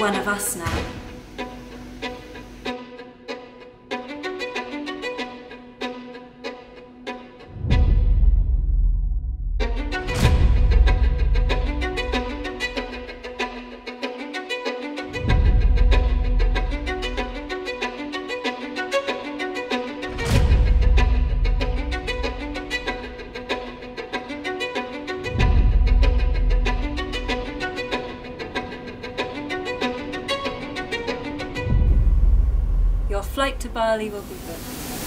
one of us now. Your flight to Bali will be booked.